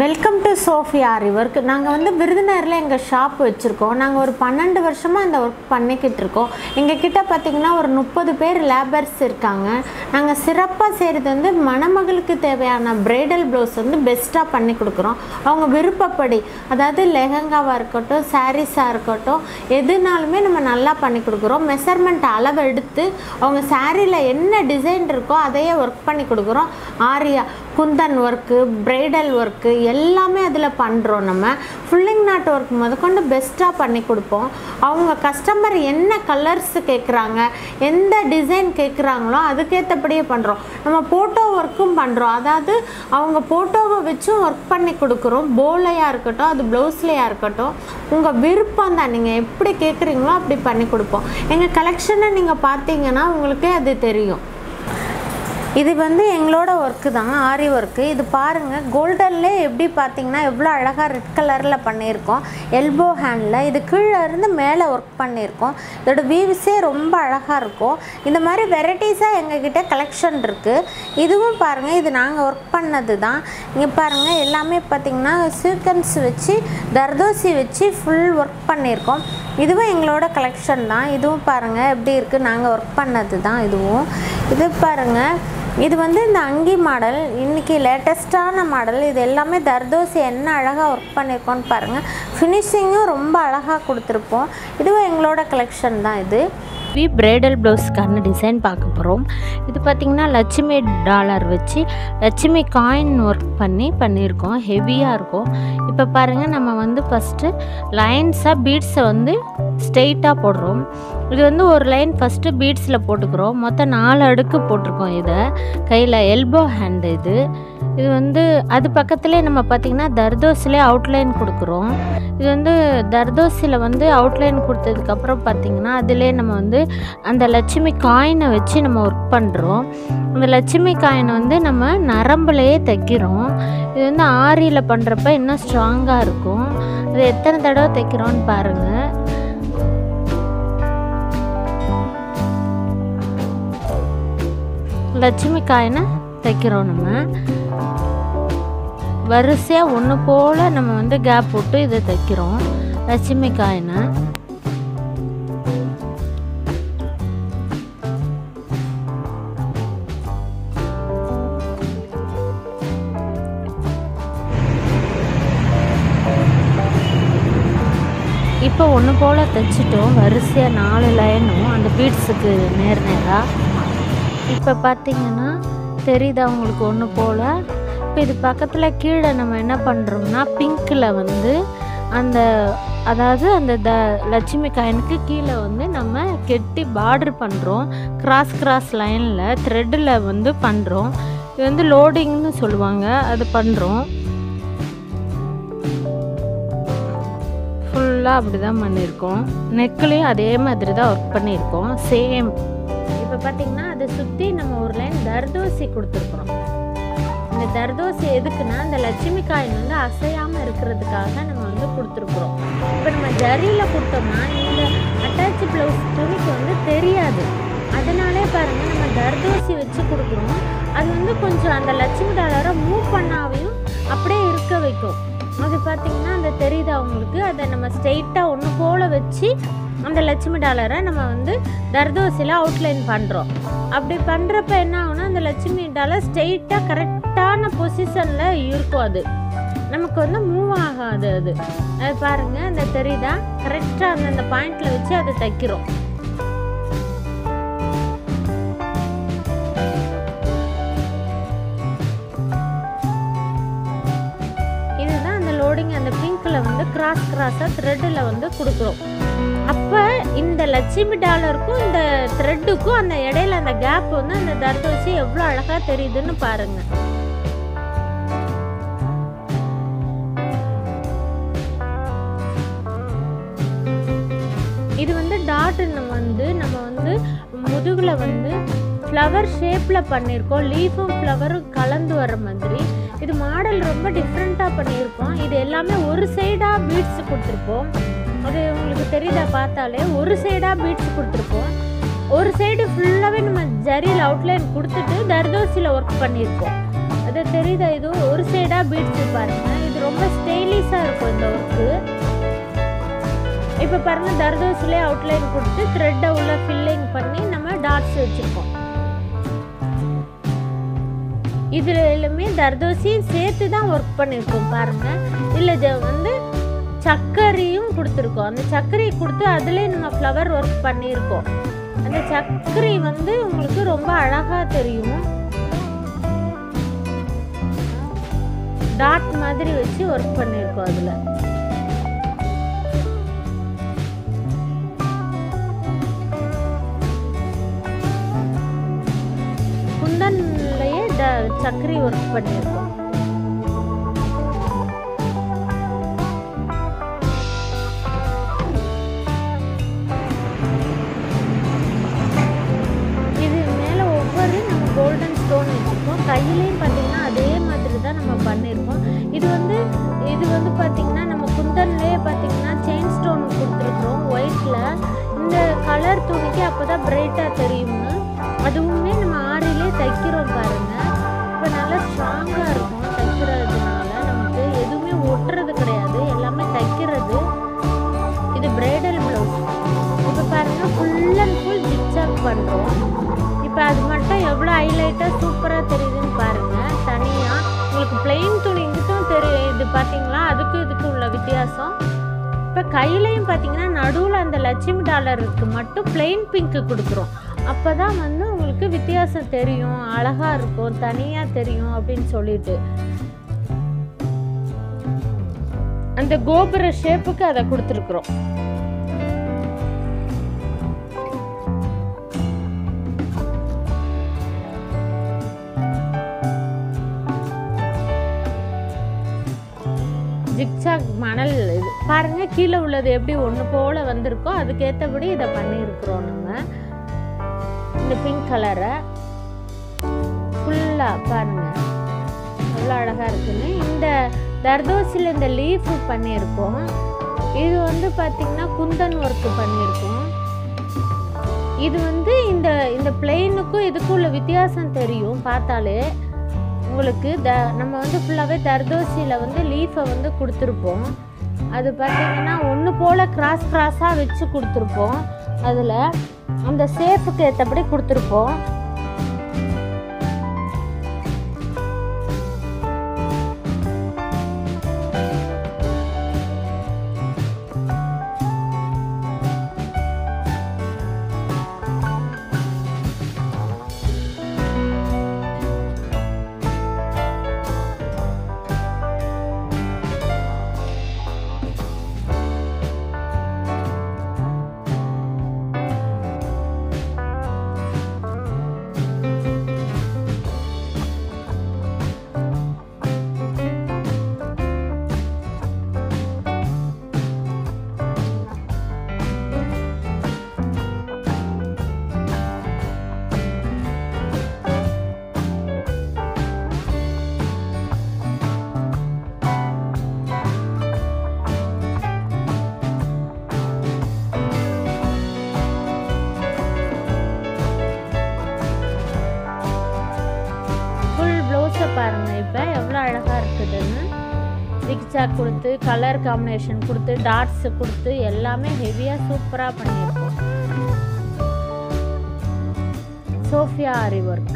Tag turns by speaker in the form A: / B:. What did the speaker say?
A: Welcome to Sofia ஆரி நாங்கள் வந்து விருதுநகரில் எங்கள் ஷாப் வச்சுருக்கோம். நாங்கள் ஒரு பன்னெண்டு வருஷமாக இந்த ஒர்க் பண்ணிக்கிட்டு இருக்கோம். எங்கள் கிட்டே பார்த்திங்கன்னா ஒரு முப்பது பேர் லேபர்ஸ் இருக்காங்க. நாங்கள் சிறப்பாக செய்கிறது வந்து மணமகளுக்கு தேவையான பிரைடல் ப்ளவுஸ் வந்து பெஸ்ட்டாக பண்ணி கொடுக்குறோம். அவங்க விருப்பப்படி அதாவது லெஹங்காவாக இருக்கட்டும் சாரீஸாக இருக்கட்டும் எதுனாலுமே நம்ம நல்லா பண்ணி கொடுக்குறோம். மெஷர்மெண்ட் அளவு எடுத்து அவங்க சாரியில் என்ன டிசைன் இருக்கோ அதையே ஒர்க் பண்ணி கொடுக்குறோம். Aari kundan work bridal work எல்லாமே அதில் பண்ணுறோம் நம்ம. ஃபுல்லிங் நாட் ஒர்க் முதற்கொண்டு பெஸ்ட்டாக பண்ணி கொடுப்போம். அவங்க கஸ்டமர் என்ன கலர்ஸ் கேட்குறாங்க எந்த டிசைன் கேட்குறாங்களோ அதுக்கேற்றபடியே பண்ணுறோம் நம்ம ஃபோட்டோ ஒர்க்கும் பண்ணுறோம் அதாவது அவங்க ஃபோட்டோவை வச்சும் ஒர்க் பண்ணி கொடுக்குறோம். போலையாக இருக்கட்டும் அது ப்ளவுஸ்லையாக இருக்கட்டும். உங்கள் விருப்பம் தான். நீங்கள் எப்படி கேட்குறீங்களோ அப்படி பண்ணி கொடுப்போம். எங்கள் கலெக்ஷனை நீங்கள் பார்த்தீங்கன்னா உங்களுக்கே அது தெரியும். இது வந்து எங்களோட ஒர்க்கு தான் ஆரி ஒர்க்கு இது பாருங்கள் கோல்டன்லேயே எப்படி பார்த்தீங்கன்னா எவ்வளோ அழகாக ரெட் கலரில் பண்ணியிருக்கோம். எல்போ ஹேண்டில் இது கீழே இருந்து மேலே ஒர்க் பண்ணியிருக்கோம். இதோட வீவ்ஸே ரொம்ப அழகாக இருக்கும். இந்த மாதிரி வெரைட்டிஸாக எங்ககிட்ட கலெக்ஷன் இருக்குது இதுவும் பாருங்கள் இது நாங்கள் ஒர்க் பண்ணது தான். இங்கே பாருங்கள் எல்லாமே பார்த்திங்கன்னா சீக்வன்ஸ் வச்சு தர்தோசி வச்சு ஃபுல் ஒர்க் பண்ணியிருக்கோம். இதுவும் எங்களோட கலெக்ஷன் தான். இதுவும் பாருங்கள் எப்படி இருக்குது நாங்கள் ஒர்க் பண்ணது தான் இதுவும். இது பாருங்கள் இது வந்து இந்த அங்கி மாடல் இன்றைக்கி லேட்டஸ்ட்டான மாடல். இது எல்லாமே தர்தோசி என்ன அழகாக ஒர்க் பண்ணியிருக்கோன்னு பாருங்கள் ஃபினிஷிங்கும் ரொம்ப அழகாக கொடுத்துருப்போம். இதுவும் எங்களோட கலெக்ஷன் தான் இது.
B: வி பிரைடல் ப்ளவுஸ்க்கான டிசைன் பார்க்க போகிறோம் இது பார்த்திங்கன்னா லட்சுமி டாலர் வச்சு லட்சுமி காயின் ஒர்க் பண்ணி பண்ணியிருக்கோம். ஹெவியாக இருக்கும். இப்போ பாருங்கள் நம்ம வந்து ஃபஸ்ட்டு லைன்ஸாக பீட்ஸை வந்து ஸ்ட்ரெயிட்டாக போடுறோம். இது வந்து ஒரு லைன் ஃபஸ்ட்டு பீட்ஸில் போட்டுக்கிறோம். மொத்தம் நாலு அடுக்கு போட்டிருக்கோம் இதை. கையில் எல்போ ஹேண்டு இது. இது வந்து அது பக்கத்துலேயே நம்ம பார்த்திங்கன்னா தர்தோசிலே அவுட்லைன் கொடுக்குறோம். இது வந்து தர்தோசியில் வந்து அவுட்லைன் கொடுத்ததுக்கப்புறம் பார்த்திங்கன்னா அதிலே நம்ம வந்து அந்த லட்சுமி காயினை வச்சு நம்ம ஒர்க் பண்ணுறோம் அந்த லட்சுமி காயினை வந்து நம்ம நரம்புலையே தைக்கிறோம். இது வந்து ஆரியில் பண்ணுறப்ப இன்னும் ஸ்ட்ராங்காக இருக்கும். அது எத்தனை தடவை தைக்கிறோன்னு பாருங்கள் லட்சுமி காயினை தைக்கிறோம் நம்ம. வரிசையாக ஒன்று போல் நம்ம வந்து கேப் போட்டு இதை தைக்கிறோம். லட்சுமி காயினை இப்போ ஒன்று போல் தைச்சிட்டோம். வரிசையாக நாலு லைனும் அந்த பீட்ஸுக்கு நேர் நேராக இப்போ பார்த்தீங்கன்னா தெரியுதா உங்களுக்கு ஒன்று போல்? இப்போ இது பக்கத்தில் கீழே நம்ம என்ன பண்ணுறோம்னா பிங்க்கில் வந்து அந்த அதாவது அந்த த லட்சுமி காயினுக்கு கீழே வந்து நம்ம கெட்டி பார்டர் பண்ணுறோம் கிராஸ் கிராஸ் லைனில் த்ரெட்டில் வந்து பண்ணுறோம் இது வந்து லோடிங்னு சொல்லுவாங்க அது பண்ணுறோம் ஃபுல்லாக அப்படி தான் பண்ணியிருக்கோம். நெக்லேயும் அதே மாதிரி தான் ஒர்க் பண்ணியிருக்கோம். சேம் இப்போ பார்த்திங்கன்னா தர்தோசி கொடுத்துருக்குறோம். இந்த தர்தோசி எதுக்குன்னா இந்த லட்சுமி காயின் வந்து அசையாமல் இருக்கிறதுக்காக நம்ம வந்து கொடுத்துருக்குறோம். இப்போ நம்ம ஜரியில் கொடுத்தோம்னா இந்த அட்டாச் ப்ளவுஸ் துணிக்கு வந்து தெரியாது. அதனாலே பாருங்கள் நம்ம தர்தோசி வச்சு கொடுக்குறோம். அது வந்து கொஞ்சம் அந்த லட்சுமி டாலரை மூவ் பண்ணாவையும் அப்படியே இருக்க வைக்கும். அது பார்த்தீங்கன்னா அந்த தெரியுது அவங்களுக்கு அதை நம்ம ஸ்ட்ரெயிட்டாக ஒன்று போல் வச்சு அந்த லட்சுமி டாலரை நம்ம வந்து தர்தோசியில் அவுட்லைன் பண்ணுறோம் அப்படி பண்ணுறப்ப என்ன ஆகும்னா அந்த லட்சுமி டாலர் ஸ்ட்ரெயிட்டாக கரெக்டான பொசிஷனில் இருக்கும் அது. நமக்கு வந்து மூவ் ஆகாது அது. அது பாருங்கள் அந்த தெரியுதா? கரெக்டாக அந்த அந்த பாயிண்டில் வச்சு அதை தைக்கிறோம். இதுதான் அந்த லோடிங் அந்த பிங்க்கில் வந்து கிராஸ் கிராஸாக த்ரெட்டில் வந்து கொடுக்குறோம். அப்போ இந்த லட்சுமி டாலருக்கும் இந்த த்ரெட்டுக்கும் அந்த இடையில அந்த கேப் வந்து அந்த தர்தோசி எவ்வளோ அழகாக தெரியுதுன்னு பாருங்க. இது வந்து டாட்டுன்னு வந்து நம்ம வந்து முதுகில் வந்து ஃப்ளவர் ஷேப்பில் பண்ணியிருக்கோம் லீஃபும் ஃப்ளவரும் கலந்து வர மாதிரி. இது மாடல் ரொம்ப டிஃப்ரெண்ட்டாக பண்ணியிருக்கோம். இது எல்லாமே ஒரு சைடாக பீட்ஸ் கொடுத்துருப்போம். அது உங்களுக்கு தெரியுதா பார்த்தாலே ஒரு சைடாக பீட்ஸ் கொடுத்துருப்போம். ஒரு சைடு ஃபுல்லாகவே நம்ம ஜரியில் அவுட்லைன் கொடுத்துட்டு தர்தோசியில் ஒர்க் பண்ணியிருக்கோம் அது தெரியுதா இது? ஒரு சைடாக பீட்ஸ் பாருங்கள் இது ரொம்ப ஸ்டைலிஷாக இருக்கும் இந்த ஒர்க்கு இப்போ பாருங்க தர்தோசிலே அவுட்லைன் கொடுத்து த்ரெட்டை உள்ள ஃபில்லிங் பண்ணி நம்ம டாட்ஸ் வச்சுருக்கோம் இதில் எல்லாமே தர்தோசியும் சேர்த்து தான் ஒர்க் பண்ணியிருக்கோம் பாருங்கள் இல்லை வந்து சர்க்கரையும் கொடுத்துருக்கோம். அந்த சர்க்கரையை கொடுத்து அதிலே நம்ம ஃப்ளவர் ஒர்க் பண்ணியிருக்கோம். அந்த சர்க்கரை வந்து உங்களுக்கு ரொம்ப அழகாக தெரியும். டாட் மாதிரி வச்சு ஒர்க் பண்ணியிருக்கோம் அதில். குந்தன்லையே ட சர்க்கரை ஒர்க் பண்ணியிருக்கோம். கையிலையும் பார்த்தீங்கன்னா அதே மாதிரி தான் நம்ம பண்ணியிருக்கோம் இது வந்து இது வந்து பார்த்திங்கன்னா நம்ம குந்தன்லேயே பார்த்தீங்கன்னா செயின் ஸ்டோன் கொடுத்துருக்குறோம் ஒயிட்டில் இந்த கலர் துணிக்கு அப்போ தான் பிரைட்டாக தெரியும்னு. அதுவுமே நம்ம ஆரிலே தைக்கிறோம் பாருங்கள் இப்போ நல்லா ஸ்ட்ராங்காக இருக்கும் இது பார்த்தீங்களா அதுக்கு இதுக்கு உள்ள வித்தியாசம். இப்போ கையிலையும் பார்த்தீங்கன்னா நடுவில் அந்த லட்சுமி டாலருக்கு மட்டும் பிளெயின் பிங்க்கு கொடுக்குறோம். அப்போ தான் வந்து உங்களுக்கு வித்தியாசம் தெரியும் அழகாக இருக்கும் தனியாக தெரியும் அப்படின்னு சொல்லிட்டு. அந்த கோபுர ஷேப்புக்கு அதை கொடுத்துருக்குறோம். ஜிக்சாக் மணல் இது. பாருங்கள் கீழே உள்ளது எப்படி ஒன்று போல் வந்திருக்கோ அதுக்கேற்றபடி இதை பண்ணியிருக்கிறோம் நம்ம. இந்த பிங்க் கலரை ஃபுல்லாக பாருங்கள் எவ்வளோ அழகாக இருக்குன்னு. இந்த தர்தோசியில் இந்த லீஃப் பண்ணியிருக்கோம். இது வந்து பார்த்திங்கன்னா குந்தன் ஒர்க்கு பண்ணியிருக்கோம். இது வந்து இந்த இந்த பிளெயினுக்கும் இதுக்கும் உள்ள வித்தியாசம் தெரியும் பார்த்தாலே. உங்களுக்கு த நம்ம வந்து ஃபுல்லாகவே தர்தோசியில் வந்து லீஃபை வந்து கொடுத்துருப்போம். அது பார்த்தீங்கன்னா ஒன்று போல் கிராஸ் கிராஸாக வச்சு கொடுத்துருப்போம். அதில் அந்த சேஃபுக்கு ஏற்றபடி கொடுத்துருப்போம். எவ்வளோ அழகாக இருக்குதுன்னு ஜிக்ஜாக் கொடுத்து கலர் காம்பினேஷன் கொடுத்து டாட்ஸ் கொடுத்து எல்லாமே ஹெவியாக சூப்பராக பண்ணியிருக்கோம். சோஃபியா ஆரி ஒர்க்